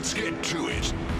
Let's get to it.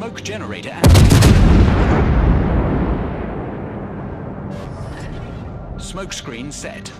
Smoke generator activated. Smoke screen set.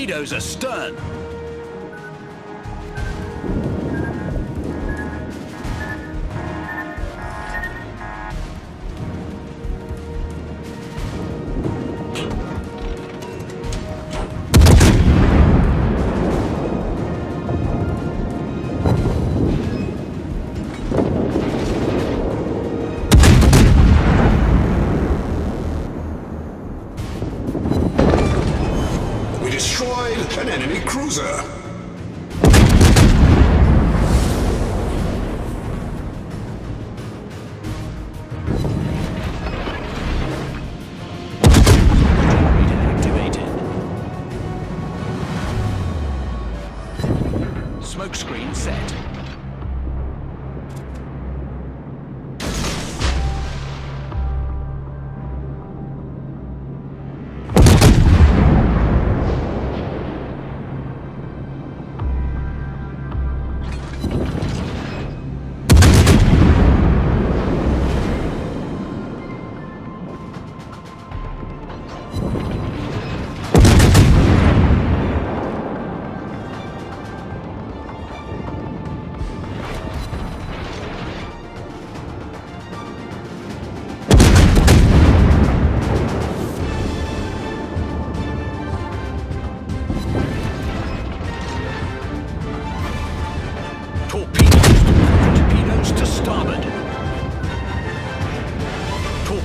Torpedoes astern.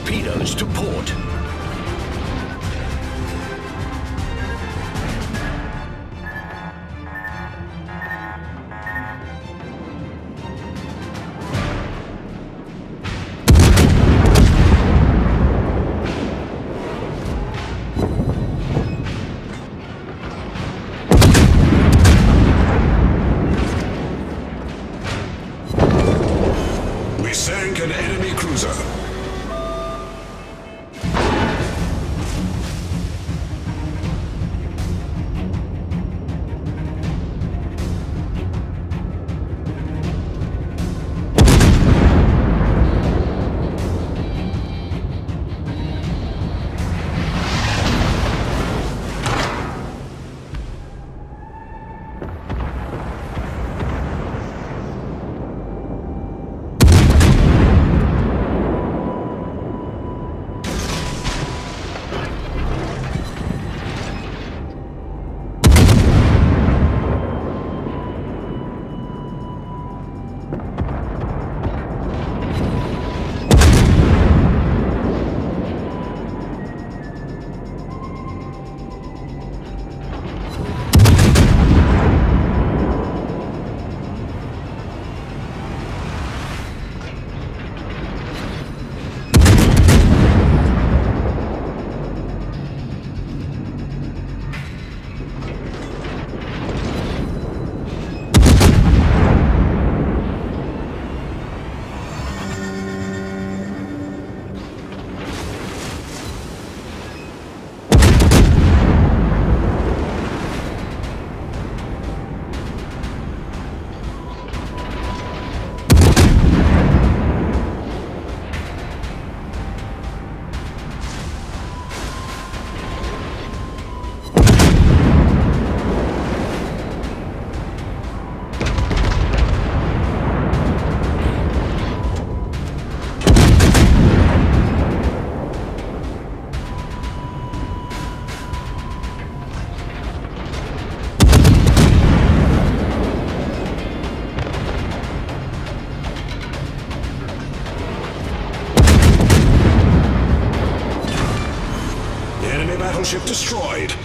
Torpedoes to port. Enemy battleship